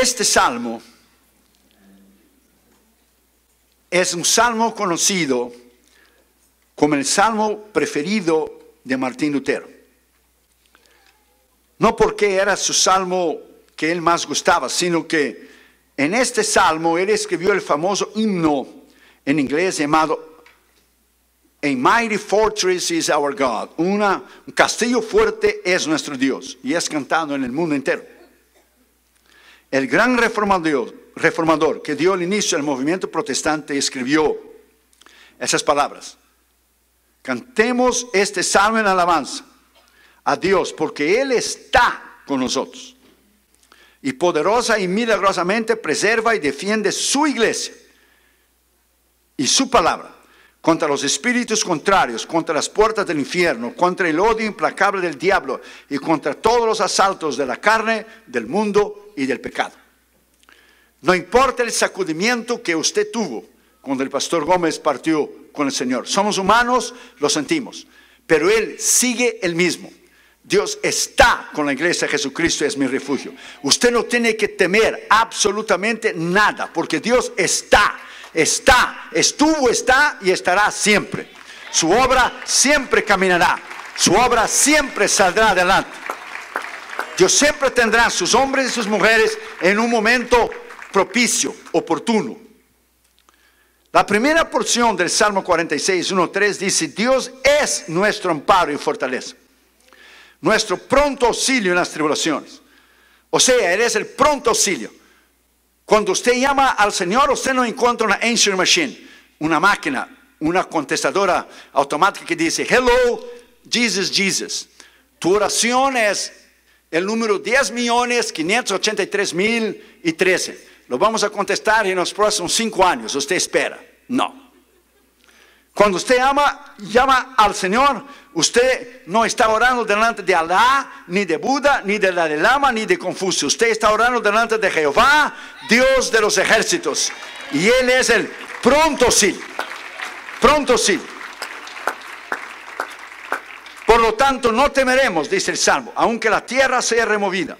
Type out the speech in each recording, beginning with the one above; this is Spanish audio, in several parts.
Este salmo es un salmo conocido como el salmo preferido de Martín Lutero. No porque era su salmo que él más gustaba, sino que en este salmo él escribió el famoso himno en inglés llamado A Mighty Fortress is Our God. Una, un castillo fuerte es nuestro Dios y es cantado en el mundo entero. El gran reformador, reformador que dio el inicio al movimiento protestante escribió esas palabras. Cantemos este salmo en alabanza a Dios porque Él está con nosotros. Y poderosa y milagrosamente preserva y defiende su iglesia y su palabra contra los espíritus contrarios, contra las puertas del infierno, contra el odio implacable del diablo y contra todos los asaltos de la carne, del mundo y del pecado. No importa el sacudimiento que usted tuvo cuando el pastor Gómez partió con el Señor. Somos humanos, lo sentimos, pero Él sigue el mismo. Dios está con la iglesia, Jesucristo es mi refugio. Usted no tiene que temer absolutamente nada, porque Dios está, está, estuvo, está y estará siempre. Su obra siempre caminará, su obra siempre saldrá adelante. Dios siempre tendrá sus hombres y sus mujeres en un momento propicio, oportuno. La primera porción del Salmo 46, 1, 3 dice, Dios es nuestro amparo y fortaleza, nuestro pronto auxilio en las tribulaciones. O sea, Él es el pronto auxilio. Cuando usted llama al Señor, usted no encuentra una answering machine, una máquina, una contestadora automática que dice, hello, Jesus, Jesus. Tu oración es el número 10 millones 583 mil y 13. Lo vamos a contestar en los próximos cinco años. Usted espera. No. Cuando usted ama, llama al Señor, usted no está orando delante de Alá, ni de Buda, ni de la de Lama, ni de Confucio. Usted está orando delante de Jehová, Dios de los ejércitos. Y Él es el pronto sí. Pronto sí. Por lo tanto, no temeremos, dice el Salmo, aunque la tierra sea removida,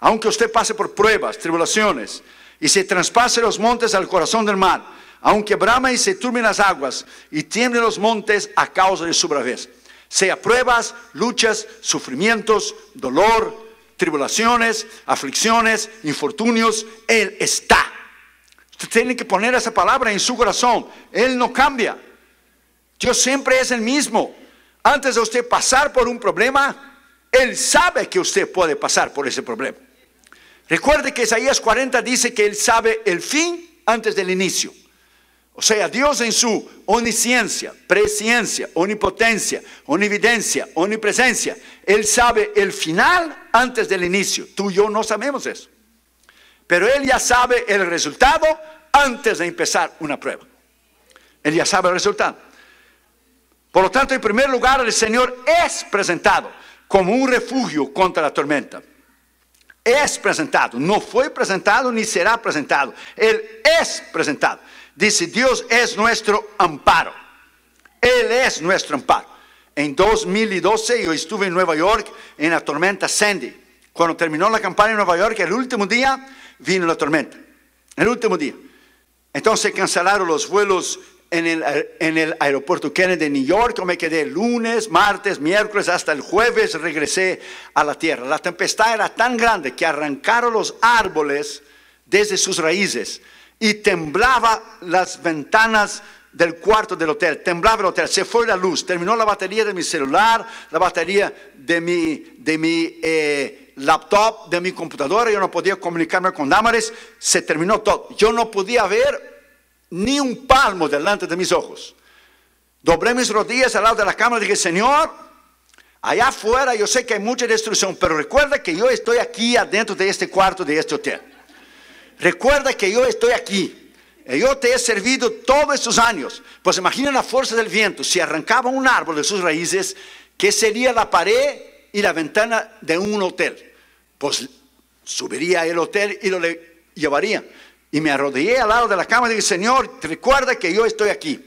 aunque usted pase por pruebas, tribulaciones, y se traspase los montes al corazón del mar, aunque brama y se turben las aguas y tiemblen los montes a causa de su braveza. Sea pruebas, luchas, sufrimientos, dolor, tribulaciones, aflicciones, infortunios, Él está. Usted tiene que poner esa palabra en su corazón. Él no cambia. Dios siempre es el mismo. Antes de usted pasar por un problema, Él sabe que usted puede pasar por ese problema. Recuerde que Isaías 40 dice que Él sabe el fin antes del inicio. O sea, Dios en su omnisciencia, presciencia, omnipotencia, omnividencia, omnipresencia, Él sabe el final antes del inicio. Tú y yo no sabemos eso. Pero Él ya sabe el resultado antes de empezar una prueba. Él ya sabe el resultado. Por lo tanto, en primer lugar, el Señor es presentado como un refugio contra la tormenta es presentado, no fue presentado ni será presentado, Él es presentado. Dice, Dios es nuestro amparo, Él es nuestro amparo. En 2012 yo estuve en Nueva York en la tormenta Sandy. Cuando terminó la campaña en Nueva York, el último día vino la tormenta, el último día. Entonces cancelaron los vuelos en el, aeropuerto Kennedy de New York, me quedé lunes, martes, miércoles, hasta el jueves regresé a la tierra. La tempestad era tan grande que arrancaron los árboles desde sus raíces y temblaba las ventanas del cuarto del hotel, temblaba el hotel, se fue la luz, terminó la batería de mi celular, la batería de mi, eh, laptop, de mi computadora, yo no podía comunicarme con Damares, se terminó todo. Yo no podía ver ni un palmo delante de mis ojos. Doblé mis rodillas al lado de la cama y dije, Señor, allá afuera yo sé que hay mucha destrucción, pero recuerda que yo estoy aquí adentro de este cuarto de este hotel. Recuerda que yo estoy aquí. Yo te he servido todos estos años. Pues imagina la fuerza del viento. Si arrancaba un árbol de sus raíces, ¿qué sería la pared y la ventana de un hotel? Pues subiría el hotel y lo llevaría. Y me arrodillé al lado de la cama y dije, Señor, recuerda que yo estoy aquí.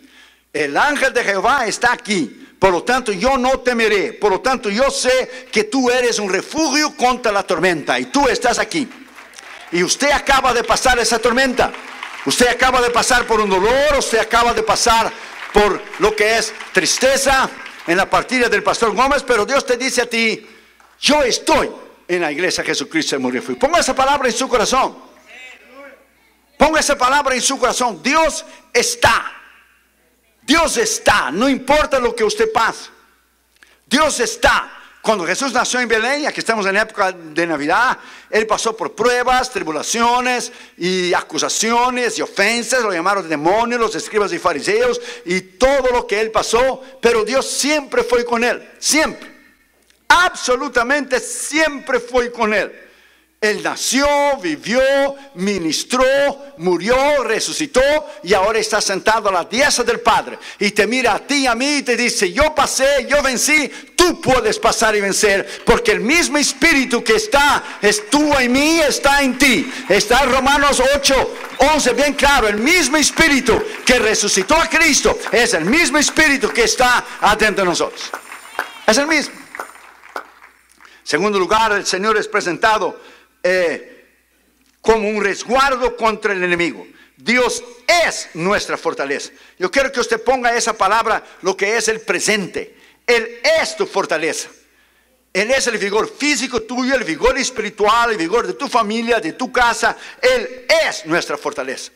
El ángel de Jehová está aquí. Por lo tanto, yo no temeré. Por lo tanto, yo sé que tú eres un refugio contra la tormenta y tú estás aquí. Y usted acaba de pasar esa tormenta. Usted acaba de pasar por un dolor, usted acaba de pasar por lo que es tristeza en la partida del pastor Gómez, pero Dios te dice a ti, yo estoy en la iglesia Jesucristo de Murió. Ponga esa palabra en su corazón. Ponga esa palabra en su corazón. Dios está. Dios está. No importa lo que usted pase. Dios está. Cuando Jesús nació en Belén, aquí estamos en época de Navidad, Él pasó por pruebas, tribulaciones y acusaciones y ofensas, lo llamaron demonios, los escribas y fariseos y todo lo que Él pasó, pero Dios siempre fue con Él, siempre, absolutamente siempre fue con Él. Él nació, vivió, ministró, murió, resucitó y ahora está sentado a la diestra del Padre. Y te mira a ti y a mí y te dice, yo pasé, yo vencí, tú puedes pasar y vencer. Porque el mismo espíritu que está, estuvo en mí, está en ti. Está en Romanos 8, 11, bien claro. El mismo espíritu que resucitó a Cristo es el mismo espíritu que está adentro de nosotros. Es el mismo. Segundo lugar, el Señor es presentado eh, como un resguardo contra el enemigo. Dios es nuestra fortaleza. Yo quiero que usted ponga esa palabra, lo que es el presente. Él es tu fortaleza. Él es el vigor físico tuyo, el vigor espiritual, el vigor de tu familia, de tu casa. Él es nuestra fortaleza.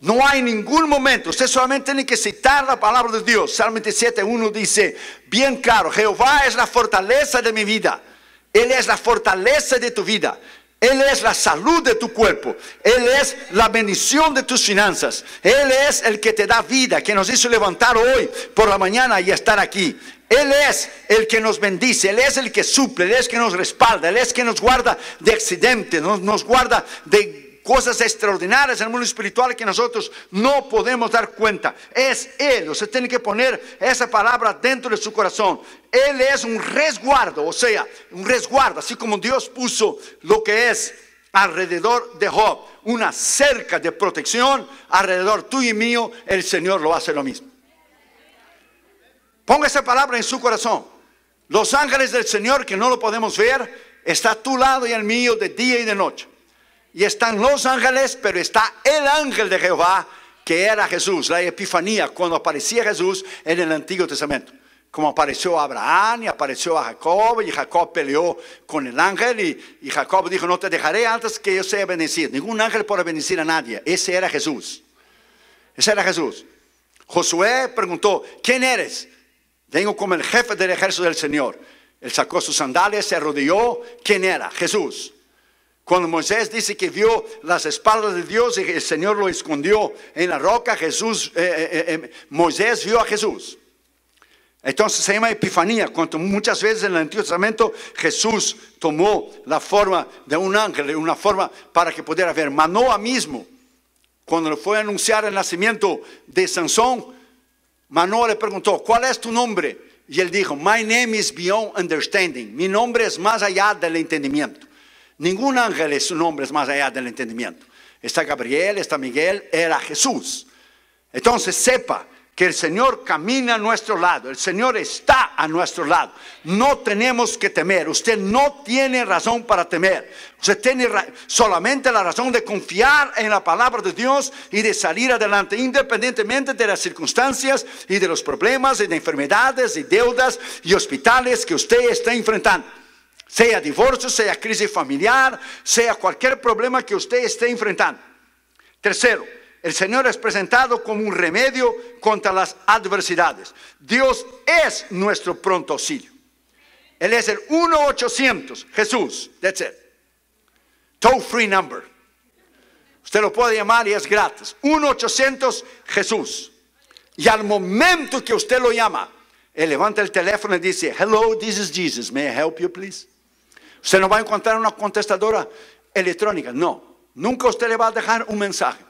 No hay ningún momento, usted solamente tiene que citar la palabra de Dios. Salmo 27.1 dice, bien claro, Jehová es la fortaleza de mi vida. Él es la fortaleza de tu vida. Él es la salud de tu cuerpo. Él es la bendición de tus finanzas. Él es el que te da vida, que nos hizo levantar hoy por la mañana y estar aquí. Él es el que nos bendice, Él es el que suple, Él es el que nos respalda, Él es el que nos guarda de accidentes, nos, nos guarda de cosas extraordinarias en el mundo espiritual que nosotros no podemos dar cuenta. Es Él. Usted tiene que poner esa palabra dentro de su corazón. Él es un resguardo, o sea, un resguardo, así como Dios puso lo que es alrededor de Job, una cerca de protección alrededor tuyo y mío, el Señor lo hace lo mismo. Ponga esa palabra en su corazón. Los ángeles del Señor que no lo podemos ver, está a tu lado y el mío de día y de noche y están los ángeles, pero está el ángel de Jehová, que era Jesús, la epifanía, cuando aparecía Jesús en el Antiguo Testamento. Como apareció Abraham y apareció a Jacob, y Jacob peleó con el ángel, y, Jacob dijo: No te dejaré antes que yo sea bendecido. Ningún ángel puede bendecir a nadie. Ese era Jesús. Ese era Jesús. Josué preguntó: ¿Quién eres? Vengo como el jefe del ejército del Señor. Él sacó sus sandalias, se arrodilló. ¿Quién era? Jesús. Cuando Moisés dice que vio las espaldas de Dios y el Señor lo escondió en la roca, Jesús, eh, eh, eh, Moisés vio a Jesús. Entonces se llama Epifanía, cuando muchas veces en el Antiguo Testamento Jesús tomó la forma de un ángel, una forma para que pudiera ver. Manoa mismo, cuando le fue a anunciar el nacimiento de Sansón, Manoa le preguntó, ¿cuál es tu nombre? Y él dijo, My name is beyond understanding. Mi nombre es más allá del entendimiento. Ningún ángel es su nombre más allá del entendimiento. Está Gabriel, está Miguel, era Jesús. Entonces sepa que el Señor camina a nuestro lado, el Señor está a nuestro lado. No tenemos que temer, usted no tiene razón para temer. Usted tiene solamente la razón de confiar en la palabra de Dios y de salir adelante, independientemente de las circunstancias y de los problemas y de enfermedades y deudas y hospitales que usted está enfrentando sea divorcio, sea crisis familiar, sea cualquier problema que usted esté enfrentando. Tercero, el Señor es presentado como un remedio contra las adversidades. Dios es nuestro pronto auxilio. Él es el 1-800, Jesús, that's it. Toll free number. Usted lo puede llamar y es gratis. 1-800 Jesús. Y al momento que usted lo llama, él levanta el teléfono y dice, hello, this is Jesus, may I help you please? Usted no va a encontrar una contestadora electrónica, no. Nunca usted le va a dejar un mensaje.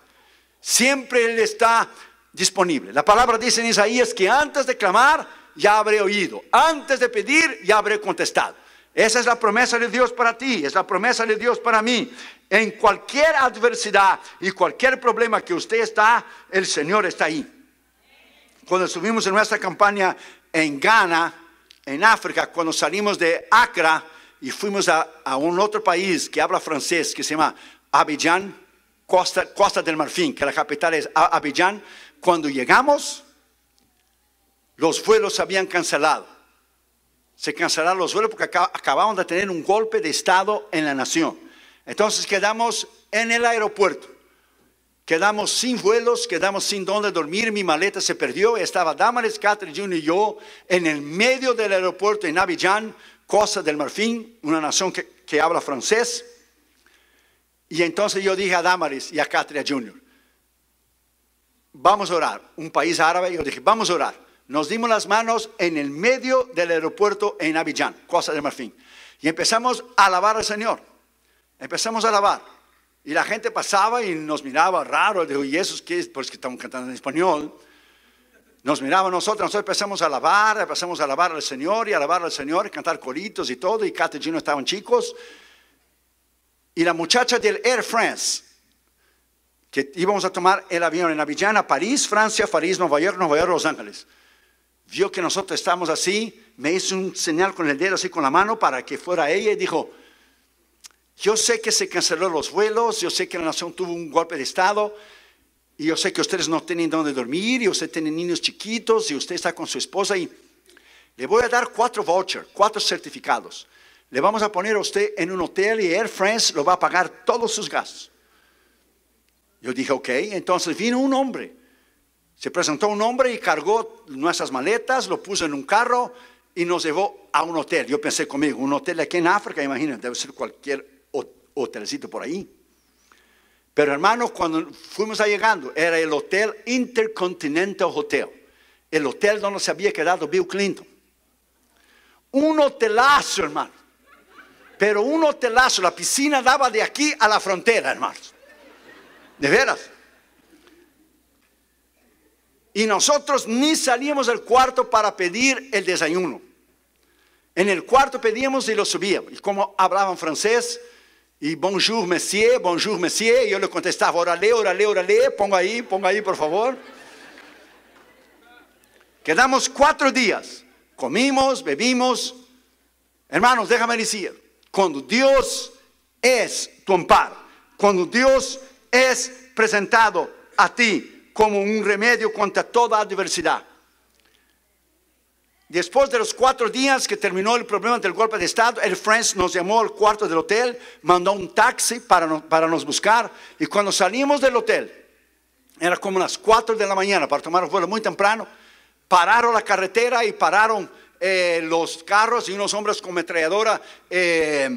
Siempre Él está disponible. La palabra dice en Isaías que antes de clamar ya habré oído, antes de pedir ya habré contestado. Esa es la promesa de Dios para ti, es la promesa de Dios para mí. En cualquier adversidad y cualquier problema que usted está, el Señor está ahí. Cuando estuvimos en nuestra campaña en Ghana, en África, cuando salimos de Accra, y fuimos a, un otro país que habla francés, que se llama Abidjan, Costa, Costa del Marfín, que la capital es Abidjan. Cuando llegamos, los vuelos habían cancelado. Se cancelaron los vuelos porque acababan de tener un golpe de Estado en la nación. Entonces quedamos en el aeropuerto. Quedamos sin vuelos, quedamos sin dónde dormir, mi maleta se perdió, estaba Damaris, Catherine Jr. y yo en el medio del aeropuerto en Abidjan, Costa del Marfín, una nación que, que habla francés. Y entonces yo dije a Damaris y a Catherine Jr., vamos a orar, un país árabe, yo dije, vamos a orar. Nos dimos las manos en el medio del aeropuerto en Abidjan, Costa del Marfín, y empezamos a alabar al Señor. Empezamos a alabar. Y la gente pasaba y nos miraba raro. Dijo, ¿y eso qué es? Pues que estamos cantando en español. Nos miraba nosotros, nosotros empezamos a alabar, empezamos a alabar al Señor y a alabar al Señor, y cantar coritos y todo. Y Kate y estaban chicos. Y la muchacha del Air France, que íbamos a tomar el avión en Abidjan a París, Francia, París, Nueva York, Nueva York, Los Ángeles. Vio que nosotros estábamos así, me hizo un señal con el dedo así con la mano para que fuera ella y dijo, yo sé que se canceló los vuelos, yo sé que la nación tuvo un golpe de Estado, y yo sé que ustedes no tienen dónde dormir, y usted tiene niños chiquitos, y usted está con su esposa, y le voy a dar cuatro vouchers, cuatro certificados. Le vamos a poner a usted en un hotel y Air France lo va a pagar todos sus gastos. Yo dije, ok, entonces vino un hombre. Se presentó un hombre y cargó nuestras maletas, lo puso en un carro y nos llevó a un hotel. Yo pensé conmigo, un hotel aquí en África, imagínate, debe ser cualquier hotelcito por ahí. Pero hermanos, cuando fuimos llegando, era el Hotel Intercontinental Hotel, el hotel donde se había quedado Bill Clinton. Un hotelazo, hermano. Pero un hotelazo, la piscina daba de aquí a la frontera, hermanos. De veras. Y nosotros ni salíamos del cuarto para pedir el desayuno. En el cuarto pedíamos y lo subíamos. Y como hablaban francés, y bonjour, monsieur, bonjour, monsieur. Y yo le contestaba, órale, órale, órale, pongo ahí, pongo ahí, por favor. Quedamos cuatro días. Comimos, bebimos. Hermanos, déjame decir, cuando Dios es tu amparo, cuando Dios es presentado a ti como un remedio contra toda adversidad, Después de los cuatro días que terminó el problema del golpe de Estado, el Friends nos llamó al cuarto del hotel, mandó un taxi para, para nos buscar y cuando salimos del hotel, era como las cuatro de la mañana para tomar un vuelo muy temprano, pararon la carretera y pararon eh, los carros y unos hombres con metralladora, eh,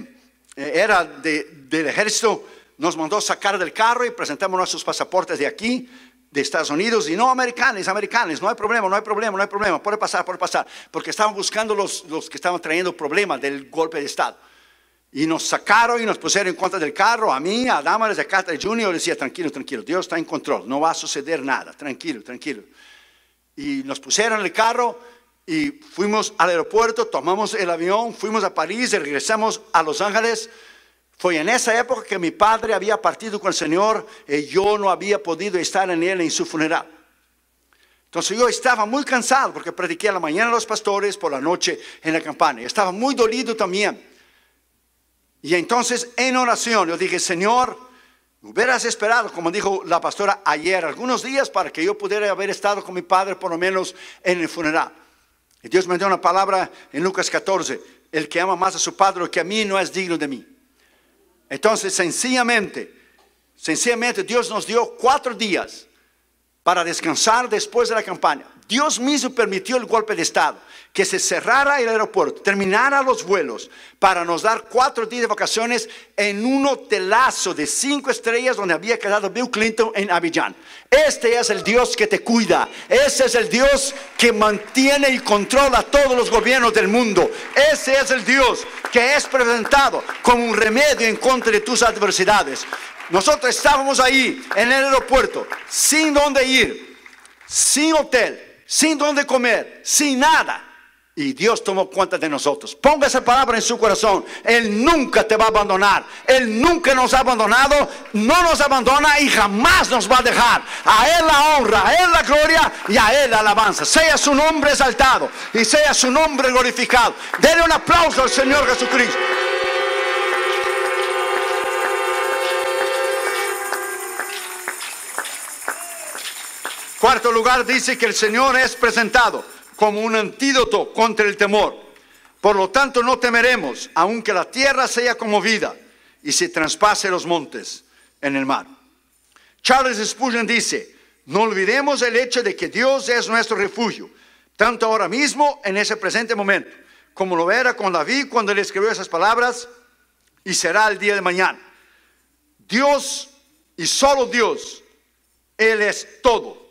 eh, era del ejército, nos mandó sacar del carro y presentamos nuestros pasaportes de aquí de Estados Unidos y no americanos, americanos, no hay problema, no hay problema, no hay problema, puede pasar, puede pasar, porque estaban buscando los, los que estaban trayendo problemas del golpe de Estado. Y nos sacaron y nos pusieron en contra del carro, a mí, a Damares, a Catherine Junior, decía, tranquilo, tranquilo, Dios está en control, no va a suceder nada, tranquilo, tranquilo. Y nos pusieron en el carro y fuimos al aeropuerto, tomamos el avión, fuimos a París y regresamos a Los Ángeles fue en esa época que mi padre había partido con el Señor y yo no había podido estar en él en su funeral. Entonces yo estaba muy cansado porque prediqué a la mañana a los pastores, por la noche en la campana. Estaba muy dolido también. Y entonces en oración yo dije, Señor, hubieras esperado, como dijo la pastora ayer, algunos días para que yo pudiera haber estado con mi padre por lo menos en el funeral. Y Dios me dio una palabra en Lucas 14, el que ama más a su padre que a mí no es digno de mí. Entonces, sencillamente, sencillamente Dios nos dio cuatro días para descansar después de la campaña. Dios mismo permitió el golpe de Estado, que se cerrara el aeropuerto, terminara los vuelos, para nos dar cuatro días de vacaciones en un hotelazo de cinco estrellas donde había quedado Bill Clinton en Abidjan. Este es el Dios que te cuida, ese es el Dios que mantiene y controla todos los gobiernos del mundo, ese es el Dios que es presentado como un remedio en contra de tus adversidades. Nosotros estábamos ahí en el aeropuerto, sin dónde ir, sin hotel sin dónde comer, sin nada. Y Dios tomó cuenta de nosotros. Ponga esa palabra en su corazón. Él nunca te va a abandonar. Él nunca nos ha abandonado, no nos abandona y jamás nos va a dejar. A Él la honra, a Él la gloria y a Él la alabanza. Sea su nombre exaltado y sea su nombre glorificado. Denle un aplauso al Señor Jesucristo. Cuarto lugar dice que el Señor es presentado como un antídoto contra el temor. Por lo tanto, no temeremos, aunque la tierra sea conmovida y se traspase los montes en el mar. Charles Spurgeon dice, no olvidemos el hecho de que Dios es nuestro refugio, tanto ahora mismo en ese presente momento, como lo era con David cuando él escribió esas palabras, y será el día de mañana. Dios y solo Dios, Él es todo,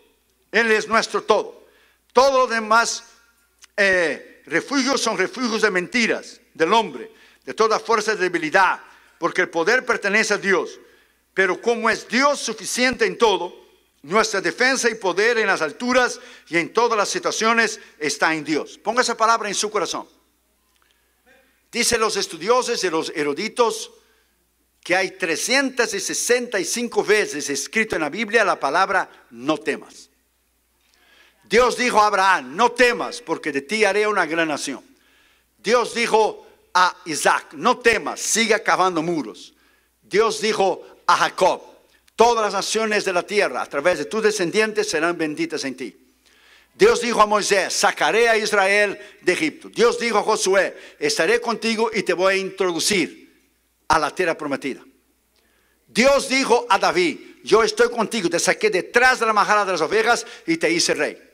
Él es nuestro todo. Todos los demás eh, refugios son refugios de mentiras del hombre, de toda fuerza de debilidad, porque el poder pertenece a Dios. Pero como es Dios suficiente en todo, nuestra defensa y poder en las alturas y en todas las situaciones está en Dios. Ponga esa palabra en su corazón. Dicen los estudiosos y los eruditos que hay 365 veces escrito en la Biblia la palabra no temas. Dios dijo a Abraham, no temas porque de ti haré una gran nación. Dios dijo a Isaac, no temas, siga cavando muros. Dios dijo a Jacob, todas las naciones de la tierra a través de tus descendientes serán benditas en ti. Dios dijo a Moisés, sacaré a Israel de Egipto. Dios dijo a Josué, estaré contigo y te voy a introducir a la tierra prometida. Dios dijo a David, yo estoy contigo, te saqué detrás de la majada de las ovejas y te hice rey.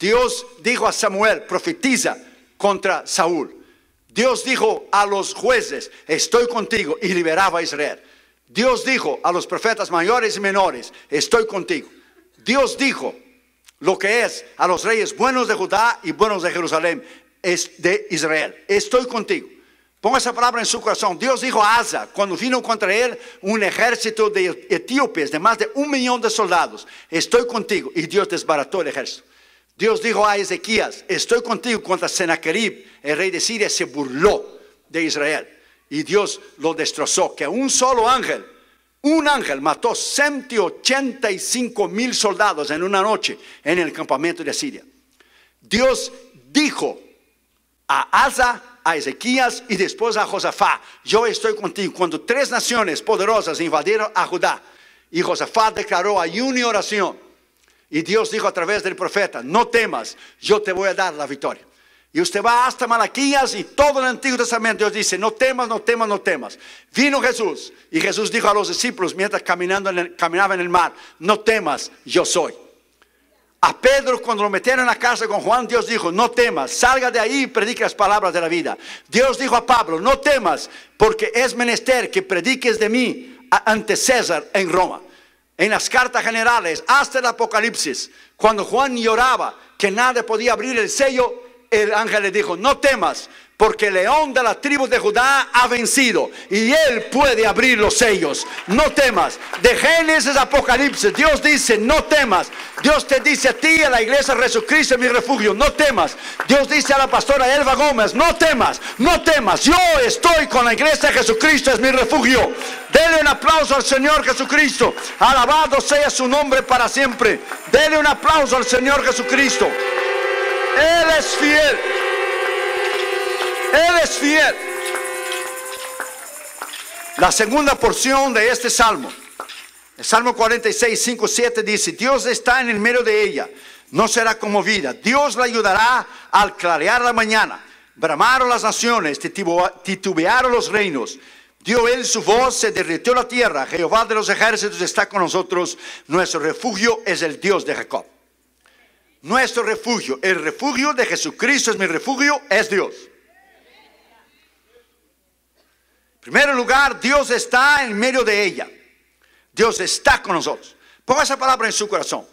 Dios dijo a Samuel, profetiza contra Saúl. Dios dijo a los jueces, estoy contigo y liberaba a Israel. Dios dijo a los profetas mayores y menores, estoy contigo. Dios dijo lo que es a los reyes buenos de Judá y buenos de Jerusalén, es de Israel, estoy contigo. Ponga esa palabra en su corazón. Dios dijo a Asa, cuando vino contra él un ejército de etíopes de más de un millón de soldados, estoy contigo. Y Dios desbarató el ejército. Dios dijo a Ezequías, estoy contigo contra Sennacherib, el rey de Siria, se burló de Israel. Y Dios lo destrozó, que un solo ángel, un ángel mató 185 mil soldados en una noche en el campamento de Siria. Dios dijo a Asa, a Ezequías y después a Josafá, yo estoy contigo. Cuando tres naciones poderosas invadieron a Judá y Josafá declaró ayuno y oración y Dios dijo a través del profeta, no temas, yo te voy a dar la victoria. Y usted va hasta Malaquías y todo el Antiguo Testamento Dios dice, no temas, no temas, no temas. Vino Jesús y Jesús dijo a los discípulos mientras caminando caminaba en el mar, no temas, yo soy. A Pedro cuando lo metieron en la casa con Juan, Dios dijo, no temas, salga de ahí y predique las palabras de la vida. Dios dijo a Pablo, no temas, porque es menester que prediques de mí ante César en Roma. En las cartas generales, hasta el Apocalipsis, cuando Juan lloraba que nadie podía abrir el sello, el ángel le dijo, no temas, porque el león de la tribu de Judá ha vencido y él puede abrir los sellos. No temas. De Génesis Apocalipsis, Dios dice, no temas. Dios te dice a ti, a la iglesia Jesucristo, mi refugio, no temas. Dios dice a la pastora Elva Gómez, no temas, no temas. Yo estoy con la iglesia Jesucristo, es mi refugio. Dele un aplauso al Señor Jesucristo. Alabado sea su nombre para siempre. Dele un aplauso al Señor Jesucristo. Él es fiel. Es fiel. La segunda porción de este salmo, el Salmo 46, 5, 7 dice, Dios está en el medio de ella, no será conmovida. Dios la ayudará al clarear la mañana. Bramaron las naciones, titubearon los reinos. Dio él su voz, se derritió la tierra. Jehová de los ejércitos está con nosotros. Nuestro refugio es el Dios de Jacob. Nuestro refugio, el refugio de Jesucristo es mi refugio, es Dios. Primer lugar, Dios está en medio de ella. Dios está con nosotros. Ponga esa palabra en su corazón.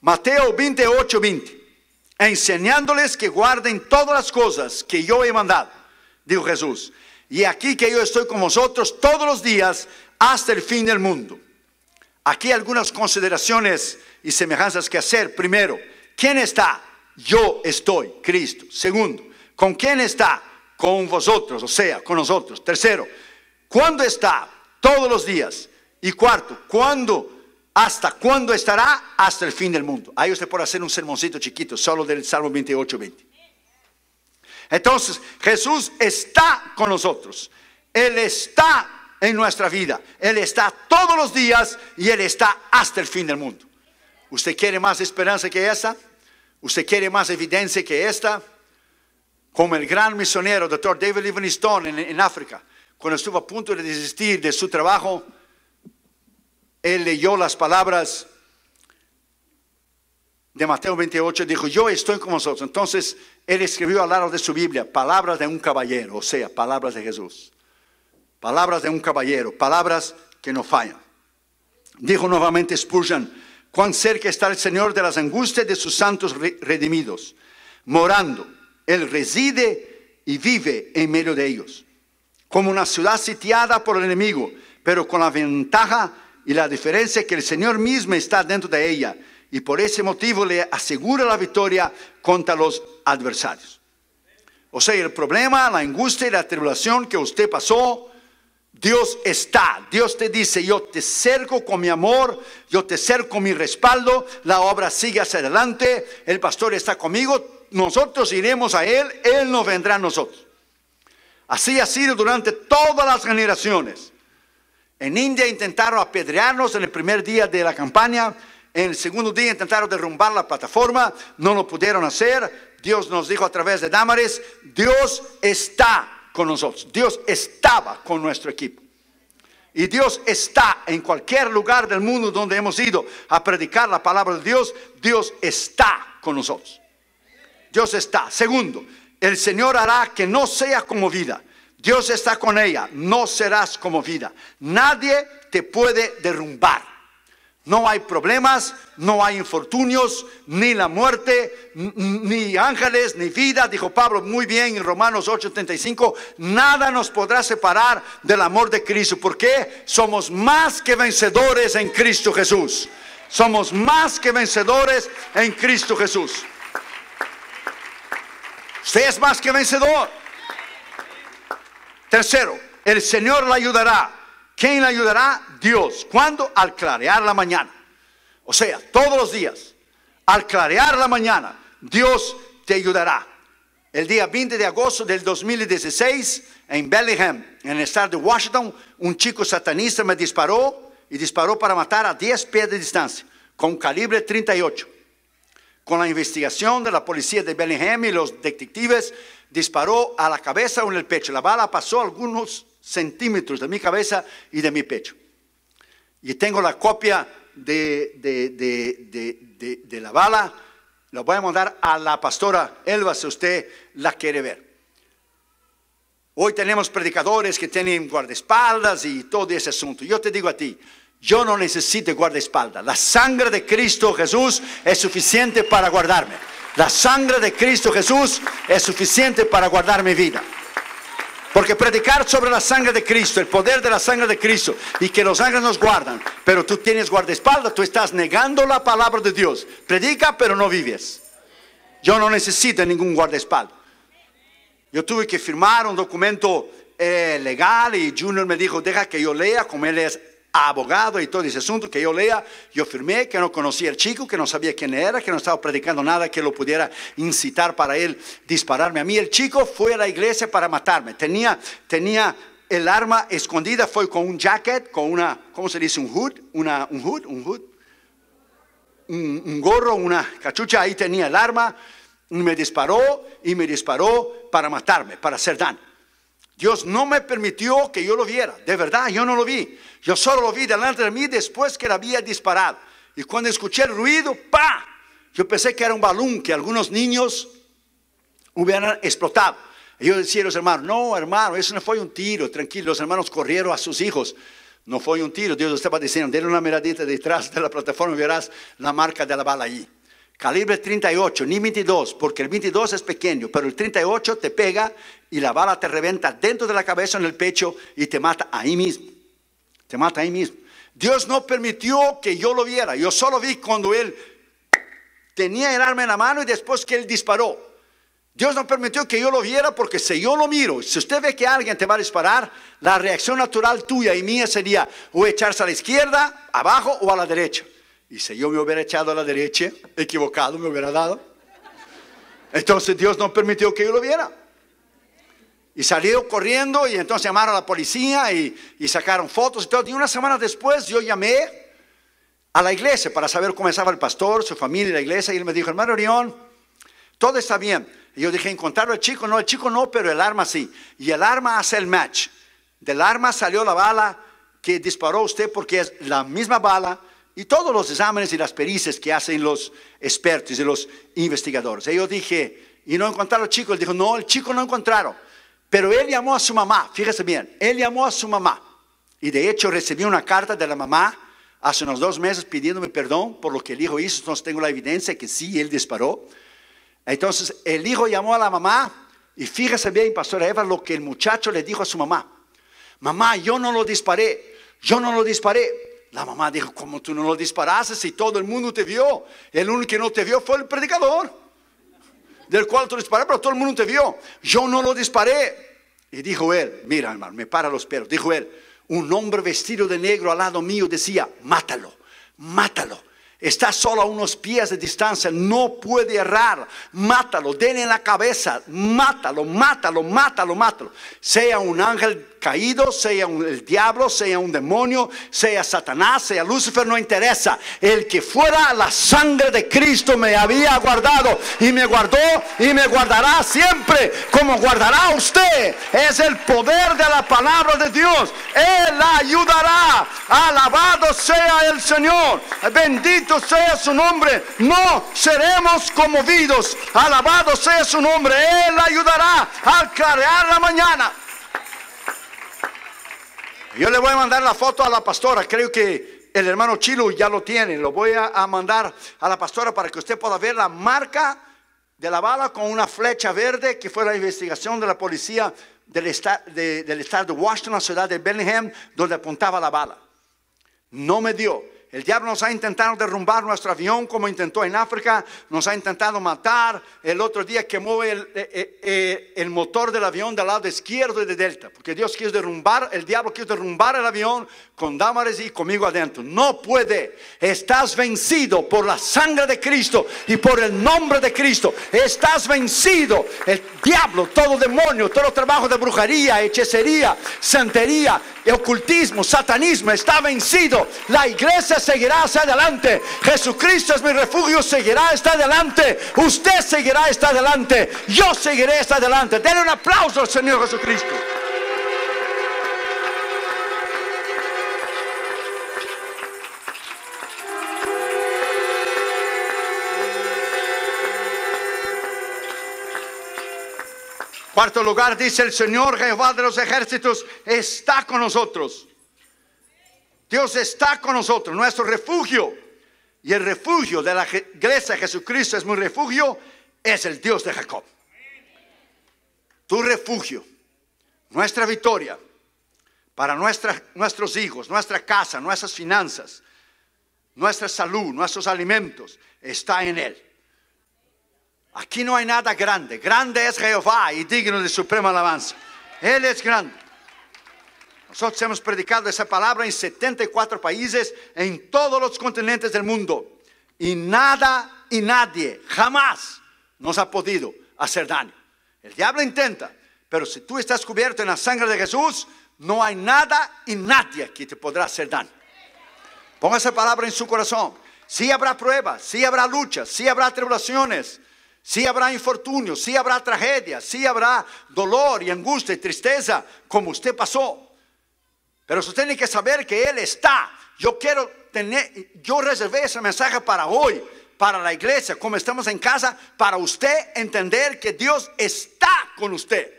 Mateo 28, 20. Enseñándoles que guarden todas las cosas que yo he mandado, dijo Jesús. Y aquí que yo estoy con vosotros todos los días hasta el fin del mundo. Aquí algunas consideraciones y semejanzas que hacer. Primero, ¿quién está? Yo estoy, Cristo. Segundo, ¿con quién está? Con vosotros, o sea, con nosotros. Tercero, ¿cuándo está? Todos los días. Y cuarto, ¿cuándo? ¿Hasta cuándo estará? Hasta el fin del mundo. Ahí usted puede hacer un sermoncito chiquito, solo del Salmo 28, 20. Entonces, Jesús está con nosotros. Él está en nuestra vida. Él está todos los días y Él está hasta el fin del mundo. ¿Usted quiere más esperanza que esta? ¿Usted quiere más evidencia que esta? Como el gran misionero, doctor David Livingstone en, en África, cuando estuvo a punto de desistir de su trabajo, él leyó las palabras de Mateo 28, dijo, yo estoy con vosotros. Entonces, él escribió al lado de su Biblia palabras de un caballero, o sea, palabras de Jesús. Palabras de un caballero, palabras que no fallan. Dijo nuevamente Spurgeon, cuán cerca está el Señor de las angustias de sus santos redimidos, morando. Él reside y vive en medio de ellos, como una ciudad sitiada por el enemigo, pero con la ventaja y la diferencia que el Señor mismo está dentro de ella y por ese motivo le asegura la victoria contra los adversarios. O sea, el problema, la angustia y la tribulación que usted pasó, Dios está. Dios te dice, yo te cerco con mi amor, yo te cerco con mi respaldo, la obra sigue hacia adelante, el pastor está conmigo, nosotros iremos a Él, Él nos vendrá a nosotros. Así ha sido durante todas las generaciones. En India intentaron apedrearnos en el primer día de la campaña, en el segundo día intentaron derrumbar la plataforma, no lo pudieron hacer. Dios nos dijo a través de Damaris, Dios está con nosotros. Dios estaba con nuestro equipo. Y Dios está en cualquier lugar del mundo donde hemos ido a predicar la palabra de Dios. Dios está con nosotros. Dios está. Segundo, el Señor hará que no sea como vida. Dios está con ella. No serás como vida. Nadie te puede derrumbar. No hay problemas, no hay infortunios, ni la muerte, ni ángeles, ni vida. Dijo Pablo muy bien en Romanos 8:35, nada nos podrá separar del amor de Cristo. ¿Por qué? Somos más que vencedores en Cristo Jesús. Somos más que vencedores en Cristo Jesús. Usted es más que vencedor. Tercero, el Señor la ayudará. ¿Quién le ayudará? Dios. ¿Cuándo? Al clarear la mañana. O sea, todos los días. Al clarear la mañana, Dios te ayudará. El día 20 de agosto del 2016, en Bellingham, en el estado de Washington, un chico satanista me disparó y disparó para matar a 10 pies de distancia, con calibre 38. Con la investigación de la policía de Bellingham y los detectives, disparó a la cabeza o en el pecho. La bala pasó algunos centímetros de mi cabeza y de mi pecho. Y tengo la copia de, de, la bala, la voy a mandar a la pastora Elba si usted la quiere ver. Hoy tenemos predicadores que tienen guardaespaldas y todo ese asunto. Yo te digo a ti, yo no necesito guardaespaldas. La sangre de Cristo Jesús es suficiente para guardarme. La sangre de Cristo Jesús es suficiente para guardar mi vida. Porque predicar sobre la sangre de Cristo, el poder de la sangre de Cristo y que los ángeles nos guardan, pero tú tienes guardaespaldas, tú estás negando la palabra de Dios. Predica, pero no vives. Yo no necesito ningún guardaespaldas. Yo tuve que firmar un documento eh, legal y Junior me dijo, deja que yo lea, como él es abogado y todo ese asunto que yo lea, yo firmé que no conocía al chico, que no sabía quién era, que no estaba predicando nada que lo pudiera incitar para él dispararme a mí. El chico fue a la iglesia para matarme. Tenía, tenía el arma escondida, fue con un jacket, con una, ¿cómo se dice? Un hood, una, un hood, un hood, un, un gorro, una cachucha, ahí tenía el arma, me disparó y me disparó para matarme, para hacer daño. Dios no me permitió que yo lo viera. De verdad, yo no lo vi. Yo solo lo vi delante de mí después que le había disparado. Y cuando escuché el ruido, ¡pa! Yo pensé que era un balón que algunos niños hubieran explotado. Y yo decía a los hermanos, no, hermano, eso no fue un tiro. Tranquilo, los hermanos corrieron a sus hijos. No fue un tiro. Dios estaba diciendo, denle una miradita detrás de la plataforma y verás la marca de la bala allí. Calibre 38, ni 22, porque el 22 es pequeño, pero el 38 te pega y la bala te reventa dentro de la cabeza, en el pecho y te mata ahí mismo. Te mata ahí mismo. Dios no permitió que yo lo viera. Yo solo vi cuando él tenía el arma en la mano y después que él disparó. Dios no permitió que yo lo viera porque si yo lo miro, si usted ve que alguien te va a disparar, la reacción natural tuya y mía sería o echarse a la izquierda, abajo o a la derecha. Y si yo me hubiera echado a la derecha, equivocado me hubiera dado. Entonces Dios no permitió que yo lo viera. Y salió corriendo y entonces llamaron a la policía y, sacaron fotos y todo. Y una semana después yo llamé a la iglesia para saber cómo estaba el pastor, su familia y la iglesia. Y él me dijo, hermano Orión, todo está bien. Y yo dije, encontraron al chico, no, el chico no, pero el arma sí. Y el arma hace el match. Del arma salió la bala que disparó usted porque es la misma bala y todos los exámenes y las pericias que hacen los expertos y los investigadores. Y yo dije, ¿y no encontraron al chico? Él dijo, no, el chico no encontraron. Pero él llamó a su mamá, fíjese bien, él llamó a su mamá. Y de hecho recibí una carta de la mamá hace unos dos meses pidiéndome perdón por lo que el hijo hizo. Entonces tengo la evidencia que sí, él disparó. Entonces el hijo llamó a la mamá y fíjese bien, pastora Eva, lo que el muchacho le dijo a su mamá. Mamá, yo no lo disparé, yo no lo disparé. La mamá dijo, ¿cómo tú no lo disparaste si todo el mundo te vio? El único que no te vio fue el predicador, del cual tú disparaste, pero todo el mundo te vio. Yo no lo disparé. Y dijo él, mira hermano, me para los perros. Dijo él, un hombre vestido de negro al lado mío decía, mátalo, mátalo. Está solo a unos pies de distancia, no puede errar. Mátalo, denle en la cabeza, mátalo, mátalo, mátalo, mátalo. Sea un ángel caído, sea el diablo, sea un demonio, sea Satanás, sea Lucifer, no interesa. El que fuera la sangre de Cristo me había guardado y me guardó y me guardará siempre, como guardará usted. Es el poder de la palabra de Dios. Él ayudará. Alabado sea el Señor. Bendito sea su nombre. No seremos conmovidos. Alabado sea su nombre. Él ayudará al clarear la mañana. Yo le voy a mandar la foto a la pastora. Creo que el hermano Chilo ya lo tiene. Lo voy a, mandar a la pastora para que usted pueda ver la marca de la bala con una flecha verde que fue la investigación de la policía del, estado de, del estado de Washington, la ciudad de Bellingham, donde apuntaba la bala. No me dio. El diablo nos ha intentado derrumbar nuestro avión como intentó en África, nos ha intentado matar. El otro día quemó el, eh, eh, eh, el, motor del avión del lado izquierdo de Delta, porque Dios quiso derrumbar, el diablo quiso derrumbar el avión con Damares y conmigo adentro. No puede. Estás vencido por la sangre de Cristo y por el nombre de Cristo. Estás vencido. El diablo, todo demonio, todo trabajo de brujería, hechicería, santería, ocultismo, satanismo está vencido. La iglesia seguirá hacia adelante. Jesucristo es mi refugio, seguirá hasta adelante. Usted seguirá hasta adelante. Yo seguiré hasta adelante. Denle un aplauso al Señor Jesucristo. Cuarto lugar dice el Señor Jehová de los ejércitos está con nosotros. Dios está con nosotros, nuestro refugio. Y el refugio de la iglesia de Jesucristo es mi refugio, es el Dios de Jacob. Tu refugio, nuestra victoria para nuestros hijos, nuestra casa, nuestras finanzas, nuestra salud, nuestros alimentos, está en Él. Aquí no hay nada grande. Grande es Jehová y digno de suprema alabanza. Él es grande. Nosotros hemos predicado esa palabra en 74 países, en todos los continentes del mundo. Y nada y nadie jamás nos ha podido hacer daño. El diablo intenta, pero si tú estás cubierto en la sangre de Jesús, no hay nada y nadie que te podrá hacer daño. Ponga esa palabra en su corazón. Sí habrá pruebas, sí habrá luchas, sí habrá tribulaciones, sí habrá infortunio, sí habrá tragedia, sí habrá dolor y angustia y tristeza, como usted pasó. Pero usted tiene que saber que Él está. Yo quiero tener, yo reservé ese mensaje para hoy, para la iglesia, como estamos en casa, para usted entender que Dios está con usted.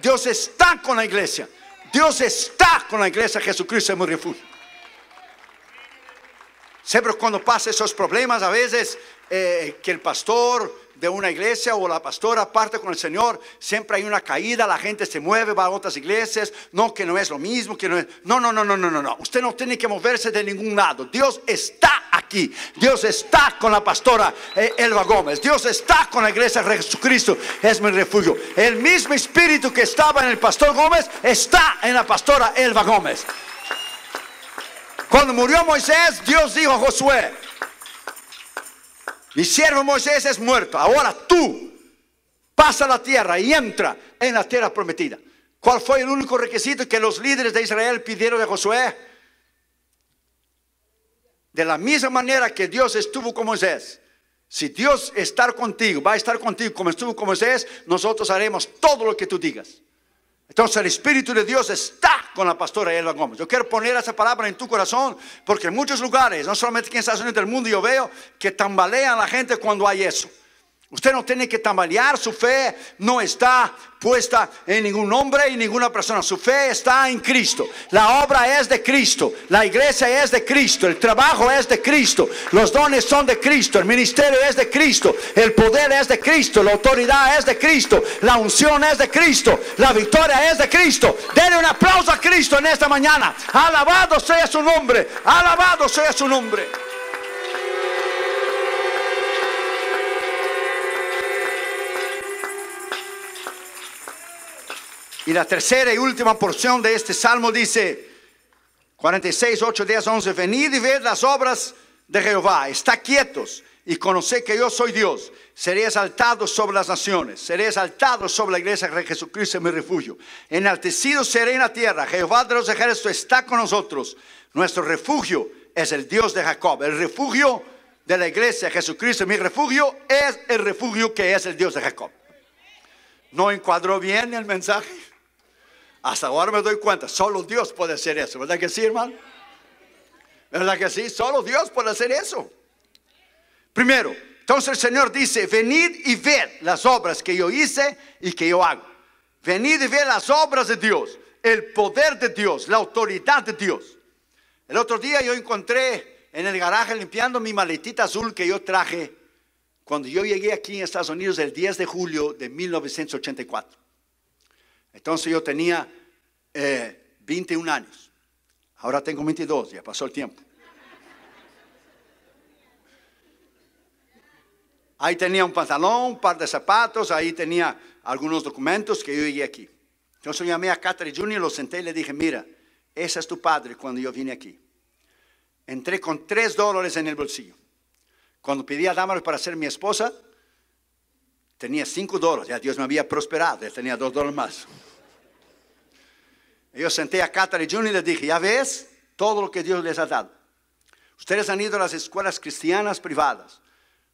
Dios está con la iglesia. Dios está con la iglesia. Jesucristo es mi refugio. Siempre cuando pasa esos problemas, a veces eh, que el pastor de una iglesia o la pastora parte con el Señor, siempre hay una caída, la gente se mueve, va a otras iglesias, no que no es lo mismo, que no es... No, no, no, no, no, no, no. Usted no tiene que moverse de ningún lado. Dios está aquí. Dios está con la pastora eh, Elba Gómez. Dios está con la iglesia de Jesucristo. Es mi refugio. El mismo espíritu que estaba en el pastor Gómez está en la pastora Elba Gómez. Cuando murió Moisés, Dios dijo a Josué, mi siervo Moisés es muerto. Ahora tú pasa la tierra y entra en la tierra prometida. ¿Cuál fue el único requisito que los líderes de Israel pidieron a Josué? De la misma manera que Dios estuvo con Moisés. Si Dios está contigo, va a estar contigo como estuvo con Moisés, nosotros haremos todo lo que tú digas. Entonces el Espíritu de Dios está con la pastora Elba Gómez. Yo quiero poner esa palabra en tu corazón porque en muchos lugares, no solamente aquí en Estados Unidos del mundo, yo veo que tambalean la gente cuando hay eso. Usted no tiene que tambalear, su fe no está puesta en ningún hombre y ninguna persona. Su fe está en Cristo. La obra es de Cristo. La iglesia es de Cristo. El trabajo es de Cristo. Los dones son de Cristo. El ministerio es de Cristo. El poder es de Cristo. La autoridad es de Cristo. La unción es de Cristo. La victoria es de Cristo. Denle un aplauso a Cristo en esta mañana. Alabado sea su nombre. Alabado sea su nombre. Y la tercera y última porción de este salmo dice, 46, 8, 10, 11, venid y ved las obras de Jehová, está quietos y conoced que yo soy Dios. Seré exaltado sobre las naciones, seré exaltado sobre la iglesia de Jesucristo, mi refugio. Enaltecido seré en la tierra, Jehová de los ejércitos está con nosotros. Nuestro refugio es el Dios de Jacob. El refugio de la iglesia, Jesucristo, mi refugio, es el refugio que es el Dios de Jacob. ¿No encuadró bien el mensaje? Hasta ahora me doy cuenta, solo Dios puede hacer eso, ¿verdad que sí, hermano? ¿Verdad que sí? Solo Dios puede hacer eso. Primero, entonces el Señor dice, venid y ved las obras que yo hice y que yo hago. Venid y ved las obras de Dios, el poder de Dios, la autoridad de Dios. El otro día yo encontré en el garaje limpiando mi maletita azul que yo traje cuando yo llegué aquí en Estados Unidos el 10 de julio de 1984. Entonces yo tenía 21 eh, años. Ahora tengo 22, ya pasó el tiempo. Ahí tenía un pantalón, un par de zapatos, ahí tenía algunos documentos que yo llegué aquí. Entonces llamé a Catherine Jr., lo senté y le dije, mira, ese es tu padre cuando yo vine aquí. Entré con tres dólares en el bolsillo. Cuando pedí a Damaris para ser mi esposa, tenía cinco dólares, ya Dios me había prosperado, ya tenía dos dólares más. Yo senté a Catherine Jr. y le dije, ya ves todo lo que Dios les ha dado. Ustedes han ido a las escuelas cristianas privadas.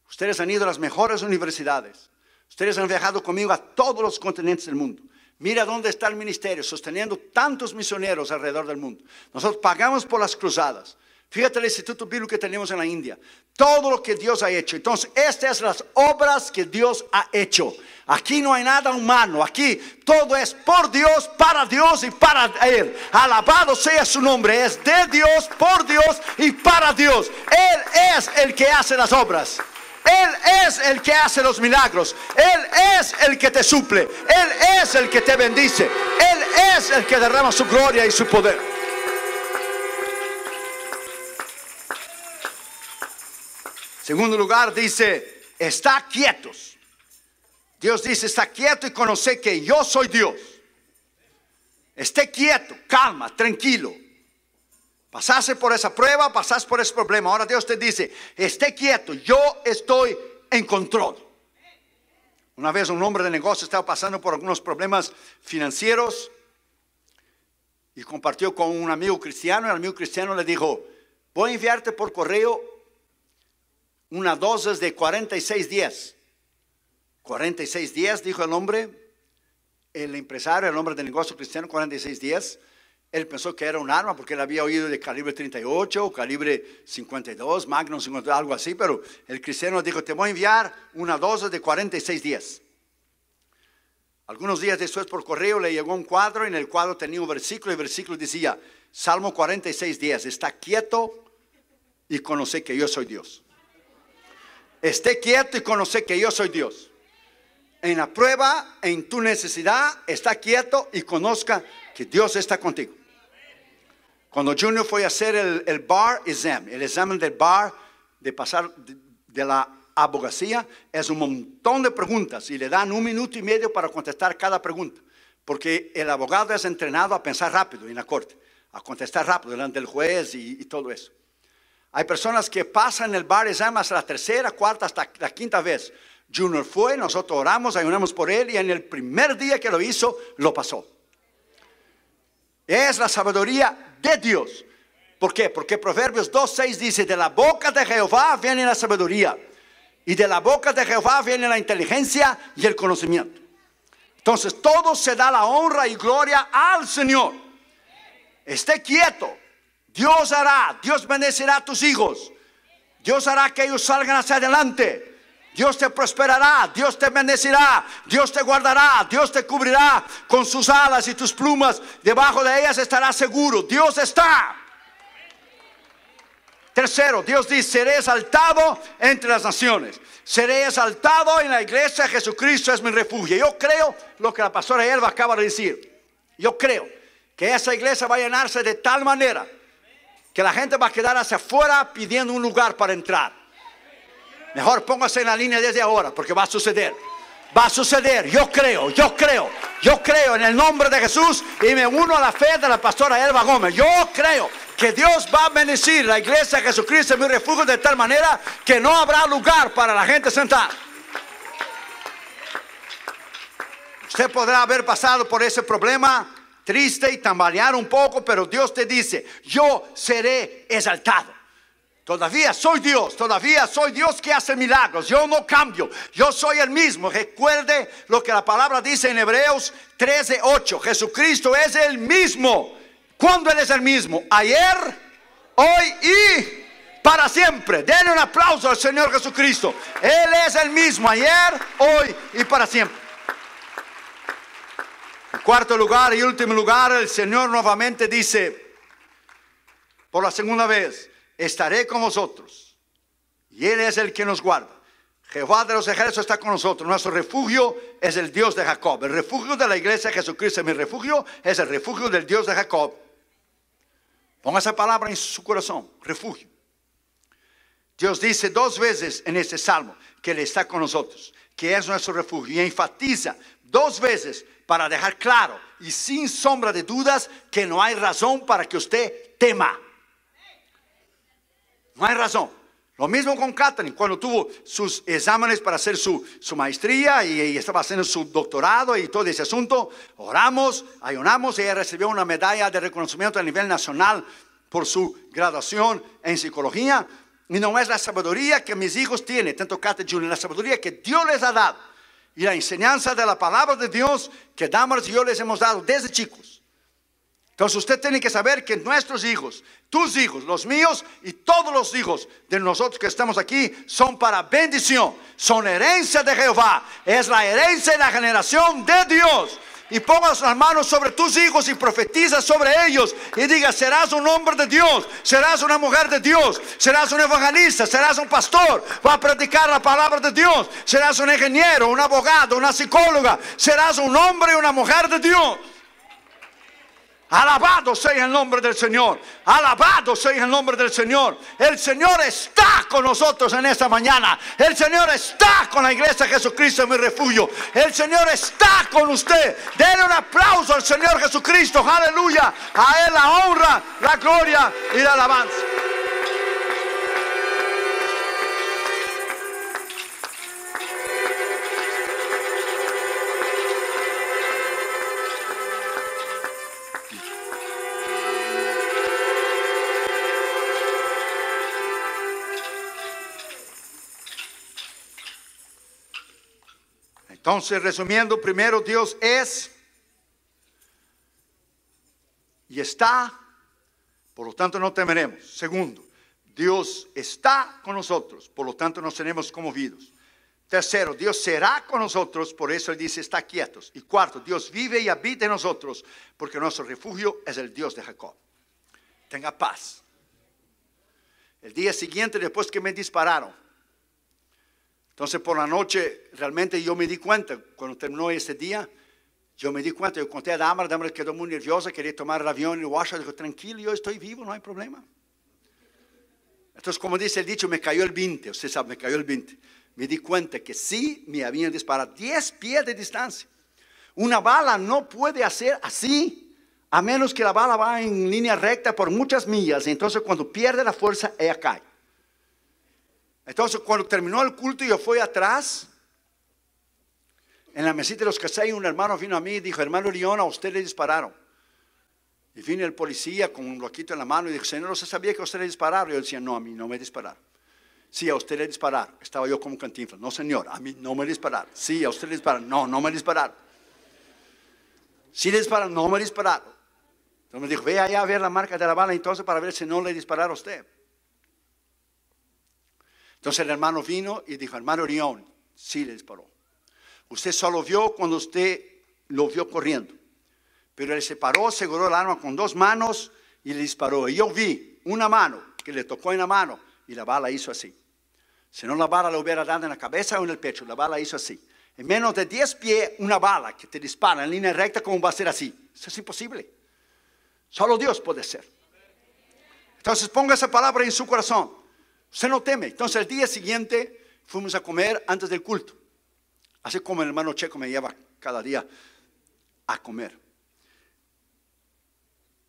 Ustedes han ido a las mejores universidades. Ustedes han viajado conmigo a todos los continentes del mundo. Mira dónde está el ministerio, sosteniendo tantos misioneros alrededor del mundo. Nosotros pagamos por las cruzadas. Fíjate el Instituto Bíblico que tenemos en la India. Todo lo que Dios ha hecho. Entonces, estas son las obras que Dios ha hecho. Aquí no hay nada humano. Aquí todo es por Dios, para Dios y para Él. Alabado sea su nombre. Es de Dios, por Dios y para Dios. Él es el que hace las obras. Él es el que hace los milagros. Él es el que te suple. Él es el que te bendice. Él es el que derrama su gloria y su poder. Segundo lugar dice, está quietos. Dios dice, está quieto y conoce que yo soy Dios. Esté quieto, calma, tranquilo. Pasase por esa prueba, pasas por ese problema. Ahora Dios te dice, esté quieto, yo estoy en control. Una vez un hombre de negocio estaba pasando por algunos problemas financieros y compartió con un amigo cristiano. El amigo cristiano le dijo, voy a enviarte por correo una dosis de 46 días. 46 días, dijo el hombre, el empresario, el hombre de negocio cristiano, 46 días. Él pensó que era un arma porque él había oído de calibre 38 o calibre 52, Magnum 52, algo así, pero el cristiano dijo, te voy a enviar una dosis de 46 días. Algunos días después por correo le llegó un cuadro, y en el cuadro tenía un versículo y el versículo decía, Salmo 46 días, está quieto y conoce que yo soy Dios. Esté quieto y conoce que yo soy Dios. En la prueba, en tu necesidad, está quieto y conozca que Dios está contigo. Cuando Junior fue a hacer el, bar exam, el examen del bar de pasar de, la abogacía, es un montón de preguntas y le dan un minuto y medio para contestar cada pregunta. Porque el abogado es entrenado a pensar rápido en la corte, a contestar rápido delante del juez y todo eso. Hay personas que pasan el bar exam hasta la tercera, cuarta, hasta la quinta vez. Junior fue, nosotros oramos, ayunamos por él y en el primer día que lo hizo, lo pasó. Es la sabiduría de Dios. ¿Por qué? Porque Proverbios 2.6 dice, de la boca de Jehová viene la sabiduría y de la boca de Jehová viene la inteligencia y el conocimiento. Entonces todo se da la honra y gloria al Señor. Esté quieto. Dios hará, Dios bendecirá a tus hijos. Dios hará que ellos salgan hacia adelante. Dios te prosperará, Dios te bendecirá, Dios te guardará, Dios te cubrirá con sus alas y tus plumas. Debajo de ellas estará seguro. Dios está. Tercero, Dios dice, seré exaltado entre las naciones. Seré exaltado en la iglesia, Jesucristo es mi refugio. Yo creo lo que la pastora Elba acaba de decir. Yo creo que esa iglesia va a llenarse de tal manera que la gente va a quedar hacia afuera pidiendo un lugar para entrar. Mejor póngase en la línea desde ahora, porque va a suceder. Va a suceder, yo creo, yo creo, yo creo en el nombre de Jesús y me uno a la fe de la pastora Elba Gómez. Yo creo que Dios va a bendecir la iglesia de Jesucristo en mi refugio de tal manera que no habrá lugar para la gente sentada. Usted podrá haber pasado por ese problema triste y tambalear un poco, pero Dios te dice, yo seré exaltado. Todavía soy Dios, todavía soy Dios que hace milagros. Yo no cambio, yo soy el mismo. Recuerde lo que la palabra dice en Hebreos 13:8. Jesucristo es el mismo. ¿Cuándo Él es el mismo? Ayer, hoy y para siempre. Denle un aplauso al Señor Jesucristo. Él es el mismo ayer, hoy y para siempre. En cuarto lugar y último lugar, el Señor nuevamente dice, por la segunda vez, estaré con vosotros. Y Él es el que nos guarda. Jehová de los ejércitos está con nosotros. Nuestro refugio es el Dios de Jacob. El refugio de la iglesia de Jesucristo, mi refugio es el refugio del Dios de Jacob. Ponga esa palabra en su corazón, refugio. Dios dice dos veces en este salmo que Él está con nosotros, que es nuestro refugio. Y enfatiza dos veces para dejar claro y sin sombra de dudas que no hay razón para que usted tema. No hay razón. Lo mismo con Catherine, cuando tuvo sus exámenes para hacer su, maestría y, estaba haciendo su doctorado y todo ese asunto, oramos, ayunamos, ella recibió una medalla de reconocimiento a nivel nacional por su graduación en psicología. Y no es la sabiduría que mis hijos tienen, tanto Catherine Jr., la sabiduría que Dios les ha dado y la enseñanza de la palabra de Dios que Damaris y yo les hemos dado desde chicos. Entonces usted tiene que saber que nuestros hijos, tus hijos, los míos y todos los hijos de nosotros que estamos aquí son para bendición, son herencia de Jehová, es la herencia y la generación de Dios. Y pongas las manos sobre tus hijos y profetiza sobre ellos. Y diga, serás un hombre de Dios, serás una mujer de Dios, serás un evangelista, serás un pastor, va a predicar la palabra de Dios, serás un ingeniero, un abogado, una psicóloga, serás un hombre y una mujer de Dios. Alabado sea el nombre del Señor. Alabado sea el nombre del Señor. El Señor está con nosotros en esta mañana. El Señor está con la iglesia de Jesucristo, mi refugio. El Señor está con usted. Denle un aplauso al Señor Jesucristo. Aleluya. A Él la honra, la gloria y la alabanza. Entonces, resumiendo, primero Dios es y está, por lo tanto no temeremos. Segundo, Dios está con nosotros, por lo tanto no seremos conmovidos. Tercero, Dios será con nosotros, por eso Él dice, está quietos. Y cuarto, Dios vive y habita en nosotros, porque nuestro refugio es el Dios de Jacob. Tenga paz. El día siguiente, después que me dispararon, entonces por la noche realmente yo me di cuenta, cuando terminó ese día, yo me di cuenta, yo conté a Damar, Damar quedó muy nerviosa, quería tomar el avión y Washington dijo, tranquilo, yo estoy vivo, no hay problema. Entonces como dice el dicho, me cayó el 20, usted sabe, me cayó el 20. Me di cuenta que sí me habían disparado 10 pies de distancia. Una bala no puede hacer así, a menos que la bala va en línea recta por muchas millas. Entonces cuando pierde la fuerza, ella cae. Entonces, cuando terminó el culto, yo fui atrás. En la mesita de los hay un hermano vino a mí y dijo, hermano León, a usted le dispararon. Y vino el policía con un bloquito en la mano y dijo, Señor, ¿usted sabía que usted le dispararon? Y yo decía, no, a mí no me dispararon. Sí, a usted le dispararon. Estaba yo como cantinflas. No, señor, a mí no me dispararon. Sí, a usted le dispararon. No, no me dispararon. Sí le dispararon, no me dispararon. Entonces me dijo, ve allá a ver la marca de la bala entonces para ver si no le dispararon a usted. Entonces el hermano vino y dijo, hermano Orión, sí le disparó. Usted solo vio cuando usted lo vio corriendo. Pero él se paró, aseguró el arma con dos manos y le disparó. Y yo vi una mano que le tocó en la mano y la bala hizo así. Si no, la bala le hubiera dado en la cabeza o en el pecho. La bala hizo así. En menos de 10 pies, una bala que te dispara en línea recta, ¿cómo va a ser así? Eso es imposible. Solo Dios puede ser. Entonces ponga esa palabra en su corazón. Usted no teme. Entonces el día siguiente fuimos a comer antes del culto. Así como el hermano Checo me lleva cada día a comer.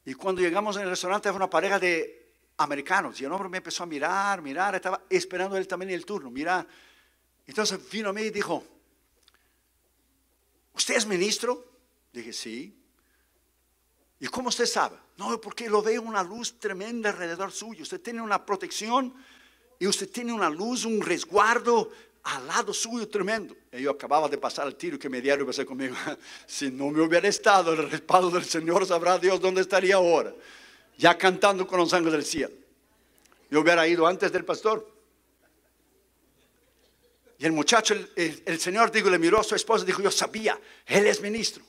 Y cuando llegamos en el restaurante, había una pareja de americanos. Y el hombre me empezó a mirar, mirar, estaba esperando él también el turno, mirar. Entonces vino a mí y dijo, ¿usted es ministro? Dije, sí. ¿Y cómo usted sabe? No, porque lo veo una luz tremenda alrededor suyo. Usted tiene una protección y usted tiene una luz, un resguardo al lado suyo tremendo. Yo acababa de pasar el tiro que me dieron y pasé conmigo. si no me hubiera estado el respaldo del Señor, sabrá Dios dónde estaría ahora. Ya cantando con los ángeles del cielo. Yo hubiera ido antes del pastor. Y el muchacho, el, Señor, digo, le miró a su esposa y dijo, yo sabía, Él es ministro.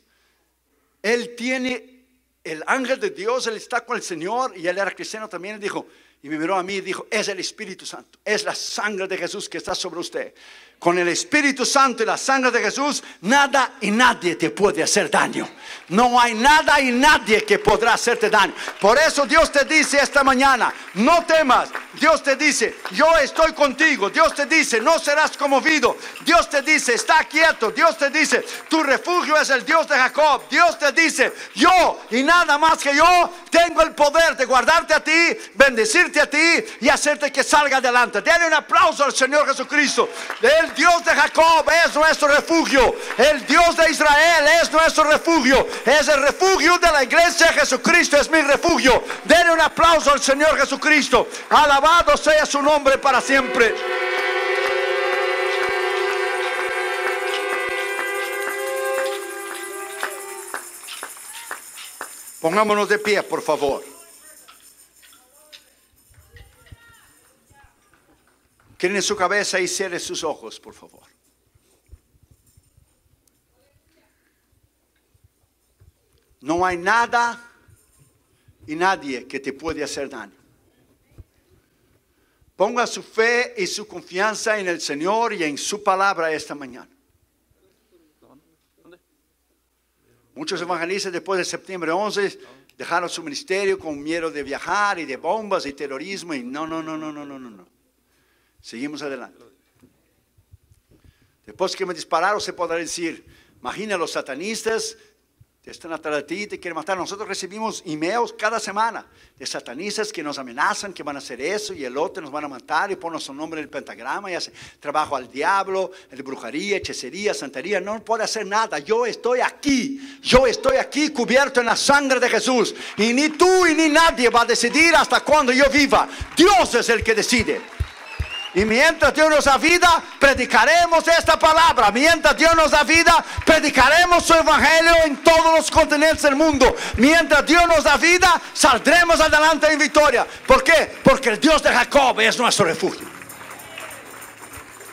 Él tiene el ángel de Dios, Él está con el Señor y Él era cristiano también. Dijo, y me miró a mí y dijo, es el Espíritu Santo, es la sangre de Jesús que está sobre usted. Con el Espíritu Santo y la sangre de Jesús, nada y nadie te puede hacer daño. No hay nada y nadie que podrá hacerte daño. Por eso Dios te dice esta mañana, no temas. Dios te dice, yo estoy contigo. Dios te dice, no serás conmovido. Dios te dice, está quieto. Dios te dice, tu refugio es el Dios de Jacob. Dios te dice, yo y nada más que yo tengo el poder de guardarte a ti, bendecirte a ti y hacerte que salga adelante. Denle un aplauso al Señor Jesucristo. Dios de Jacob es nuestro refugio. El Dios de Israel es nuestro refugio. Es el refugio de la iglesia. Jesucristo es mi refugio. Denle un aplauso al Señor Jesucristo. Alabado sea su nombre para siempre. Pongámonos de pie, por favor. En su cabeza y cierre sus ojos, por favor. No hay nada y nadie que te puede hacer daño. Ponga su fe y su confianza en el Señor y en su palabra esta mañana. Muchos evangelistas después de septiembre 11 dejaron su ministerio con miedo de viajar y de bombas y terrorismo y no, no, no, no, no, no, no. Seguimos adelante. Después que me dispararon, se podrá decir, imagina los satanistas están atrás de ti te quieren matar. Nosotros recibimos emails cada semana de satanistas que nos amenazan que van a hacer eso y el otro nos van a matar y ponen su nombre en el pentagrama y hacen trabajo al diablo, de brujería, hechicería, santería. No puede hacer nada. Yo estoy aquí. Yo estoy aquí cubierto en la sangre de Jesús. Y ni tú y ni nadie va a decidir hasta cuando yo viva. Dios es el que decide. Y mientras Dios nos da vida, predicaremos esta palabra. Mientras Dios nos da vida, predicaremos su evangelio en todos los continentes del mundo. Mientras Dios nos da vida, saldremos adelante en victoria. ¿Por qué? Porque el Dios de Jacob es nuestro refugio.